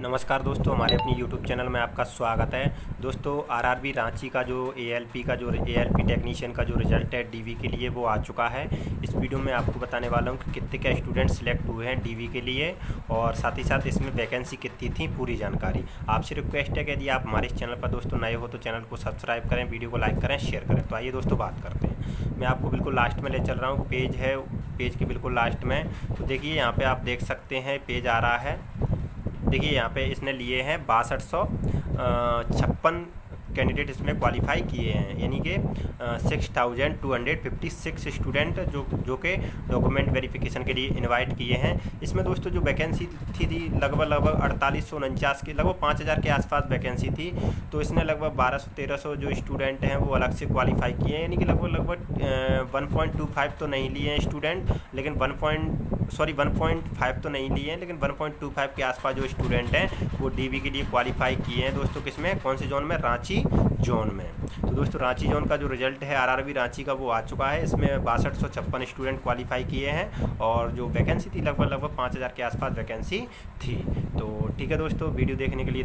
नमस्कार दोस्तों, हमारे अपनी यूट्यूब चैनल में आपका स्वागत है। दोस्तों, आरआरबी रांची का जो एएलपी का जो एएलपी टेक्नीशियन का जो रिज़ल्ट है डीवी के लिए वो आ चुका है। इस वीडियो में आपको बताने वाला हूँ कि कितने क्या स्टूडेंट सिलेक्ट हुए हैं डीवी के लिए और साथ ही साथ इसमें वैकेंसी कितनी थी पूरी जानकारी। आपसे रिक्वेस्ट है कि यदि आप हमारे चैनल पर दोस्तों नए हो तो चैनल को सब्सक्राइब करें वीडियो को लाइक करें शेयर करें। तो आइए दोस्तों बात करते हैं। मैं आपको बिल्कुल लास्ट में ले चल रहा हूँ। पेज है पेज के बिल्कुल लास्ट में। तो देखिए, यहाँ पर आप देख सकते हैं पेज आ रहा है। देखिए यहाँ पे इसने लिए हैं बासठ सौ छप्पन कैंडिडेट इसमें क्वालिफाई किए हैं। यानी कि six thousand two hundred fifty six student जो जो के डॉक्यूमेंट वेरिफिकेशन के लिए इनवाइट किए हैं। इसमें दोस्तों जो वैकेंसी थी थी लगभग लगभग अड़तालीस सौ उनचास की, लगभग पाँच हज़ार के आसपास वैकेंसी थी। तो इसने लगभग बारह सौ तेरह सौ जो स्टूडेंट हैं, वो अलग से क्वालिफाई किए हैं। यानी कि लगभग लगभग वन पॉइंट टू फाइव तो नहीं लिए हैं स्टूडेंट लेकिन वन पॉइंट सॉरी 1.5 तो नहीं लिए हैं, लेकिन 1.25 के आसपास जो स्टूडेंट हैं, वो डीवी के लिए क्वालिफाई किए हैं। दोस्तों किसमें? कौन से जोन में? रांची जोन में। तो दोस्तों, रांची जोन का जो रिज़ल्ट है, आरआरबी रांची का वो आ चुका है। इसमें बासठ सौ छप्पन स्टूडेंट क्वालिफाई किए हैं और जो वैकेंसी थी लगभग लगभग पाँच हज़ार के आसपास वैकेंसी थी। तो ठीक है दोस्तों, वीडियो देखने के लिए